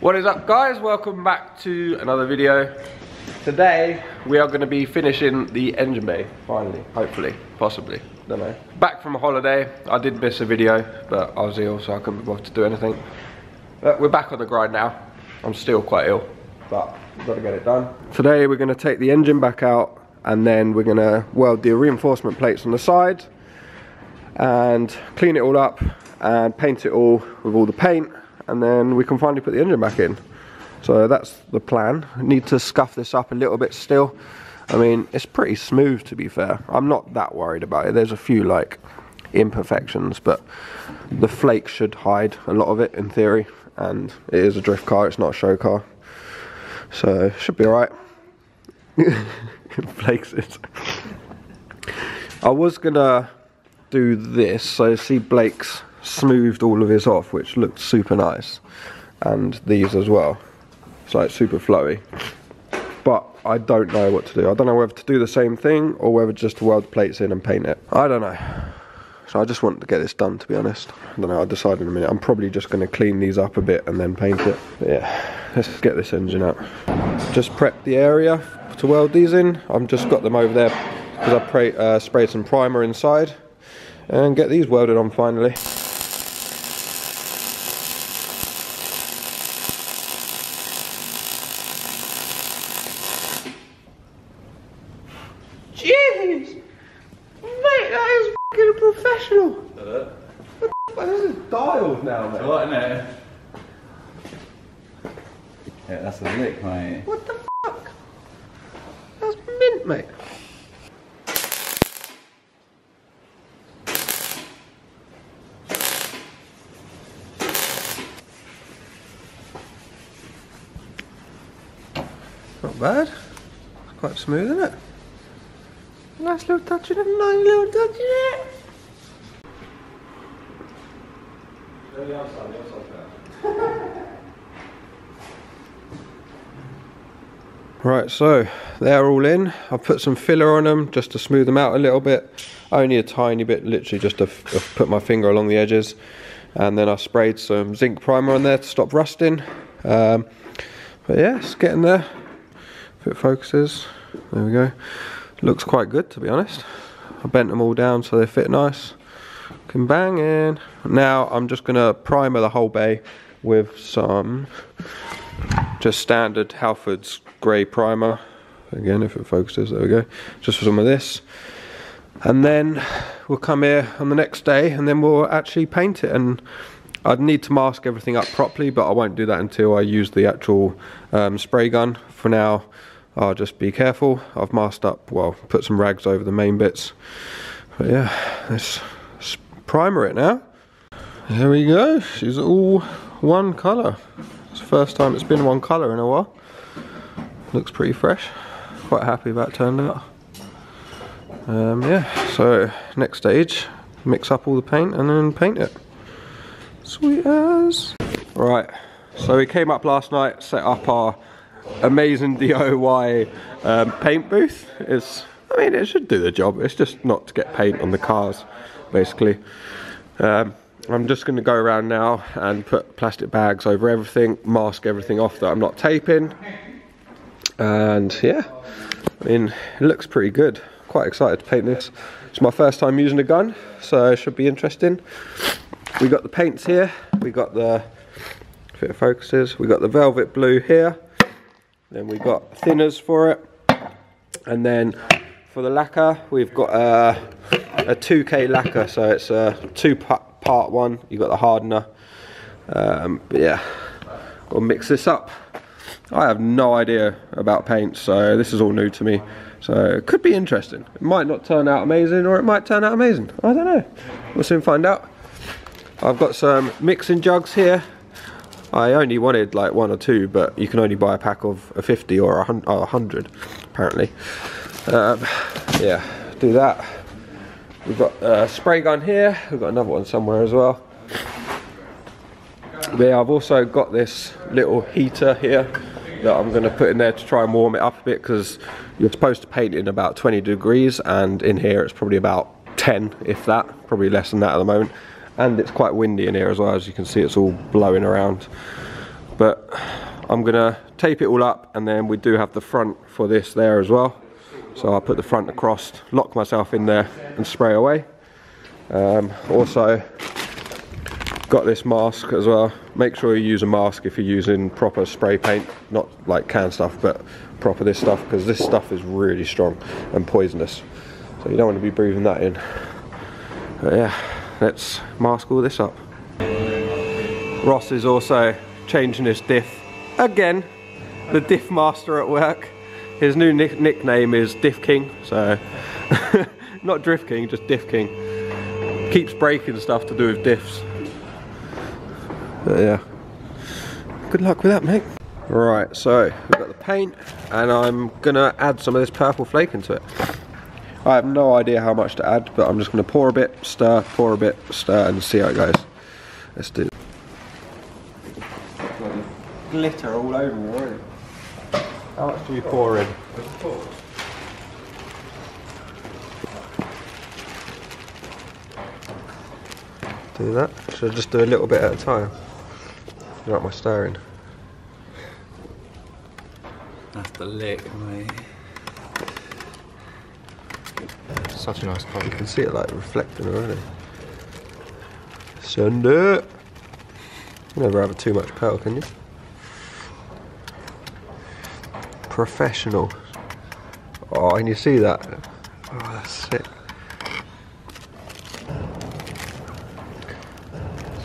What is up guys? Welcome back to another video. Today we are going to be finishing the engine bay, finally, hopefully, possibly, don't know. Back from a holiday, I did miss a video, but I was ill so I couldn't be bothered to do anything. But we're back on the grind now. I'm still quite ill, but we've got to get it done. Today we're going to take the engine back out and then we're going to weld the reinforcement plates on the side and clean it all up and paint it all with all the paint and then we can finally put the engine back in. So that's the plan. need to scuff this up a little bit still. I mean, it's pretty smooth to be fair. I'm not that worried about it. There's a few like imperfections, but the flakes should hide a lot of it in theory. And it is a drift car, it's not a show car. So should be alright. flakes it. I was gonna do this, so see Blake's smoothed all of his off, which looked super nice. And these as well. So It's super flowy. But I don't know what to do. I don't know whether to do the same thing or whether just to weld plates in and paint it. I don't know. So I just want to get this done to be honest. I don't know, I'll decide in a minute. I'm probably just going to clean these up a bit and then paint it. But yeah, let's get this engine out. Just prep the area to weld these in. I've just got them over there because I uh, sprayed some primer inside and get these welded on finally. Jeez! Mate, that is fucking professional! What the fuck? This is dialed now, mate. What, innit? Yeah, that's a lick, mate. What the fuck? That's mint, mate. Not bad. Quite smooth, isn't it? Nice little touch in it, nice little touch in it. Right, so they're all in. I've put some filler on them just to smooth them out a little bit. Only a tiny bit, literally just to put my finger along the edges. And then I sprayed some zinc primer on there to stop rusting. Um, but yeah, it's getting there. If it focuses, there we go. Looks quite good to be honest. I bent them all down so they fit nice. Can bang in. Now I'm just gonna primer the whole bay with some just standard Halfords grey primer. Again, if it focuses, there we go. Just for some of this. And then we'll come here on the next day and then we'll actually paint it and I'd need to mask everything up properly but I won't do that until I use the actual um, spray gun. For now I'll just be careful. I've masked up, well, put some rags over the main bits. But yeah, let's, primer it now. There we go, she's all one colour. It's the first time it's been one colour in a while. Looks pretty fresh. Quite happy about turned out. Um, yeah, so next stage, mix up all the paint and then paint it. Sweet as. Right, so we came up last night, set up our amazing DIY um, paint booth. It's, I mean, it should do the job. It's just not to get paint on the cars, basically. Um, I'm just going to go around now and put plastic bags over everything, mask everything off that I'm not taping. And yeah, I mean, it looks pretty good. Quite excited to paint this. It's my first time using a gun, so it should be interesting. We got the paints here. We got the fit focuses. We got the velvet blue here. Then we've got thinners for it. And then for the lacquer, we've got a, a 2K lacquer. So it's a two part, part one. You've got the hardener. Um, yeah, we'll mix this up. I have no idea about paint, so this is all new to me. So it could be interesting. It might not turn out amazing or it might turn out amazing. I don't know. We'll soon find out. I've got some mixing jugs here. I only wanted like one or two, but you can only buy a pack of a 50 or a 100, apparently. Um, yeah, do that. We've got a spray gun here. We've got another one somewhere as well. Yeah, I've also got this little heater here that I'm going to put in there to try and warm it up a bit because you're supposed to paint in about 20 degrees and in here it's probably about 10 if that, probably less than that at the moment and it's quite windy in here as well as you can see it's all blowing around but I'm gonna tape it all up and then we do have the front for this there as well. So I'll put the front across, lock myself in there and spray away. Um, also, got this mask as well. Make sure you use a mask if you're using proper spray paint, not like can stuff, but proper this stuff, because this stuff is really strong and poisonous. So you don't want to be breathing that in. But yeah, let's mask all this up. Ross is also changing his diff again. The diff master at work. His new nick nickname is Diff King, so not Drift King, just Diff King. Keeps breaking stuff to do with diffs. But yeah, good luck with that, mate. Right, so we've got the paint, and I'm gonna add some of this purple flake into it. I have no idea how much to add, but I'm just gonna pour a bit, stir, pour a bit, stir, and see how it goes. Let's do. Glitter all over me already. How much do we pour in? Do that? Should I just do a little bit at a time? Like my stirring. That's the lick, mate. Such a nice colour. You can see it like reflecting already. Send it! You never have too much pearl, can you? Professional. Oh, and you see that? Oh, that's sick.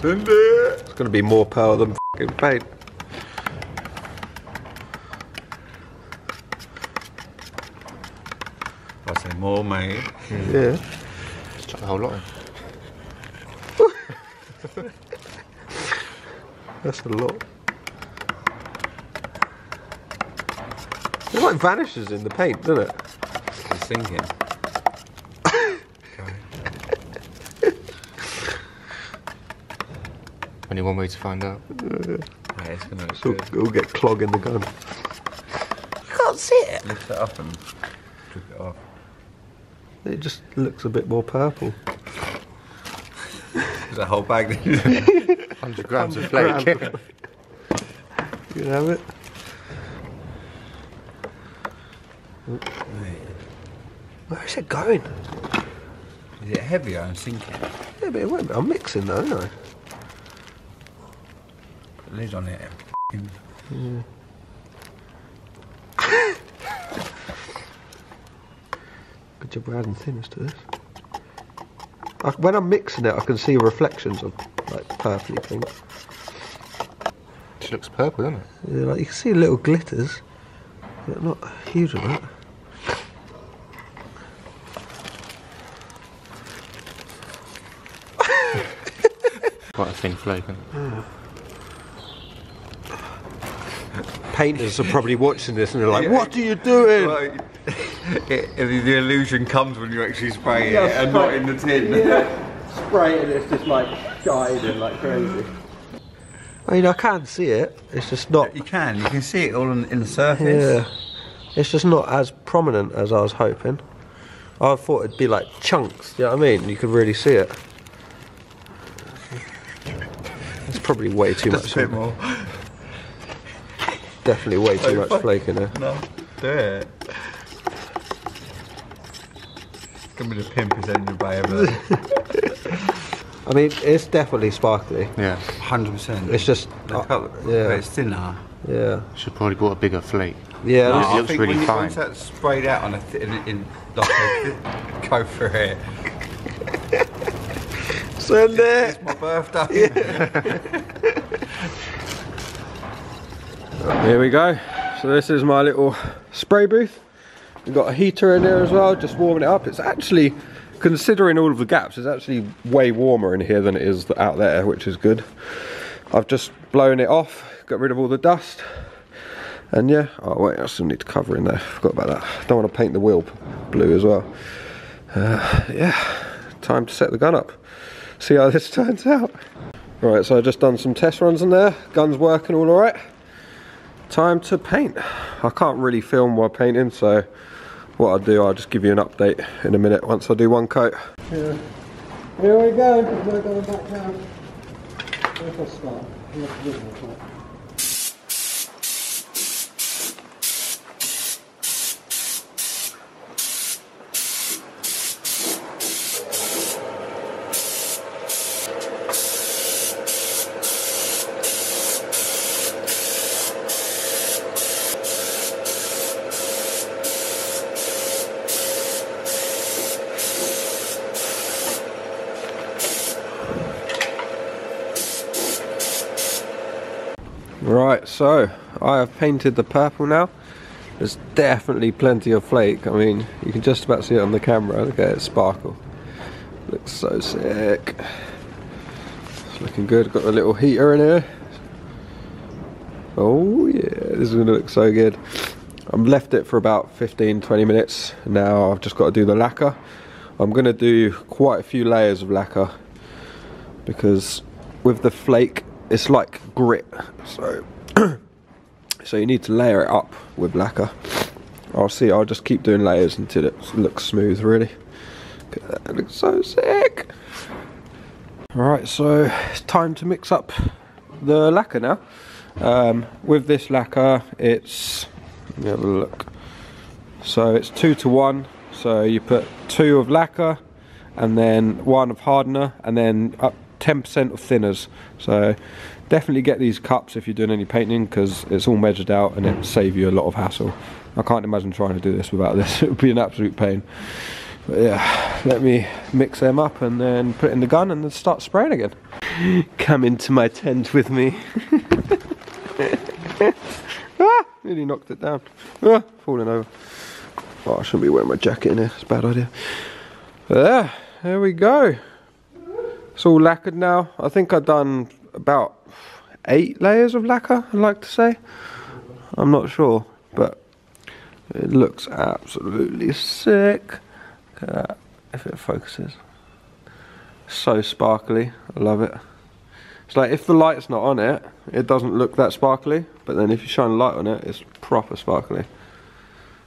Send it! It's gonna be more pearl than fucking paint. I say more, mate. Yeah. Just chuck the whole lot in. That's a lot. Like vanishes in the paint, doesn't it? It's sinking. Only one way to find out. Yeah, it's gonna look It'll, good. it'll get clog in the gun. You can't see it. Lift it up and drip it off. It just looks a bit more purple. There's a whole bag. 100 grams of flake. You can have it. Mate, Where is it going? Is it heavier and sinking? Yeah, but it won't be. I'm mixing though, aren't I? Put the lid on it. and f***ing- Good job we're adding thinners to this. I, when I'm mixing it, I can see reflections of like purpley pink. It looks purple, doesn't it? Yeah, like you can see little glitters, but not a huge amount. Quite a thin flake, isn't it? Hmm. Painters are probably watching this and they're like, "What are you doing?" Right. It- the, the illusion comes when you actually spray it and not in the tin. Yeah. spray and it's just like shining like crazy. I mean, I can see it. It's just not. You can, you can see it all in, in the surface. Yeah, it's just not as prominent as I was hoping. I thought it'd be like chunks. You know what I mean? You could really see it. Probably way too Just much. a bit more. Definitely way too Oh, much flake in there. No, do it. Give me the pimpest end of the bay ever. I mean, it's definitely sparkly. Yeah. 100%. It's just, uh, up, yeah. but it's thinner. yeah, Should probably bought a bigger flake. yeah. No, this- it I looks think really when you, fine. Once that's sprayed out on a th- in, in like a, go for it. Send it. It's my birthday. Here we go. So this is my little spray booth. We've got a heater in there as well, just warming it up. It's actually, considering all of the gaps, it's actually way warmer in here than it is out there, which is good. I've just blown it off, got rid of all the dust. And yeah, oh wait, I still need to cover in there. Forgot about that. Don't want to paint the wheel blue as well. Uh, yeah, time to set the gun up. See how this turns out. Right, so I've just done some test runs in there. Gun's working alright time to paint. I can't really film while painting, so what I'll do, I'll just give you an update in a minute once I do one coat. Here, here we go. Going. Right, so I have painted the purple now. There's definitely plenty of flake. I mean, you can just about see it on the camera. Look at it sparkle. Looks so sick. It's looking good. Got a little heater in here. Oh yeah, this is gonna look so good. I've left it for about 15 20 minutes. Now I've just got to do the lacquer. I'm gonna do quite a few layers of lacquer because with the flake it's like grit. So so you need to layer it up with lacquer. I'll see, I'll just keep doing layers until it looks smooth really. It looks so sick. Alright, so it's time to mix up the lacquer now. Um, with this lacquer, it's let me have a look. So it's two to one. So you put two of lacquer, and then one of hardener, and then up 10% of thinners. So definitely get these cups if you're doing any painting because it's all measured out and it save you a lot of hassle. I can't imagine trying to do this without this. It would be an absolute pain. But yeah, let me mix them up and then put it in the gun and then start spraying again. Come into my tent with me. ah, nearly knocked it down. Ah, falling over. Oh, I shouldn't be wearing my jacket in here. It's a bad idea. There, there we go. It's all lacquered now. I think I've done about eight layers of lacquer, I'd like to say. I'm not sure, but it looks absolutely sick. Look at that, if it focuses. So sparkly, I love it. It's like if the light's not on it, it doesn't look that sparkly, but then if you shine a light on it, it's proper sparkly.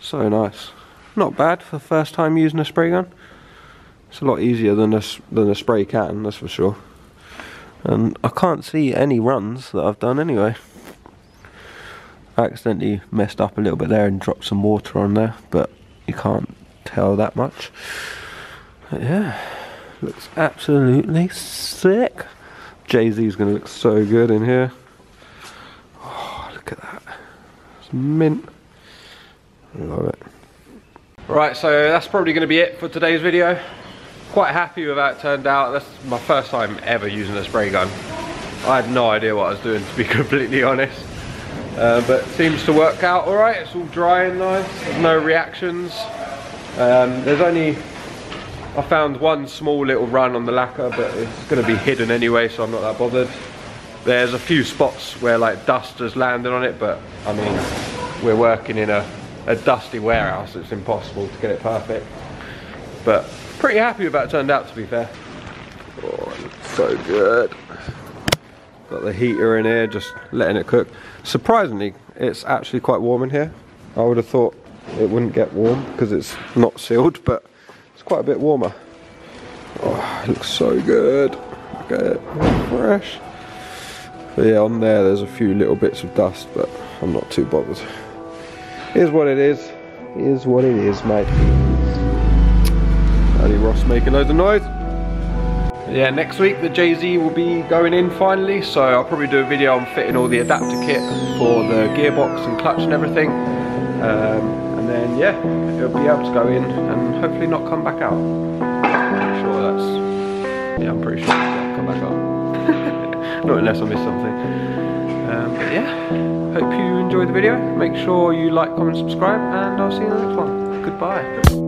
So nice. Not bad for first time using a spray gun. It's a lot easier than a, than a spray can, that's for sure. And I can't see any runs that I've done anyway. I accidentally messed up a little bit there and dropped some water on there, but you can't tell that much. But yeah, looks absolutely sick. JZ's gonna look so good in here. Oh, look at that. It's mint. I Love it. Right, so that's probably gonna be it for today's video. Quite happy with how it turned out. That's my first time ever using a spray gun. I had no idea what I was doing, to be completely honest. Uh, but seems to work out all right. It's all dry and nice. No reactions. Um, there's only I found one small little run on the lacquer, but it's going to be hidden anyway, so I'm not that bothered. There's a few spots where like dust has landed on it, but I mean, we're working in a, a dusty warehouse. It's impossible to get it perfect. But pretty happy with it turned out, to be fair. Oh, looks so good. Got the heater in here, just letting it cook. Surprisingly, it's actually quite warm in here. I would have thought it wouldn't get warm because it's not sealed, but it's quite a bit warmer. Oh, it looks so good. Look at it, fresh. But yeah, on there there's a few little bits of dust, but I'm not too bothered. Here's what it is. Here's what it is, mate. Ross making loads of noise. Yeah, next week the JZ will be going in finally, so I'll probably do a video on fitting all the adapter kit for the gearbox and clutch and everything. Um, and then yeah, it'll be able to go in and hopefully not come back out. I'm sure that's, yeah, I'm pretty sure it'll come back out. not unless I miss something. Um, but yeah, hope you enjoyed the video. Make sure you like, comment, subscribe, and I'll see you in the next one. Goodbye.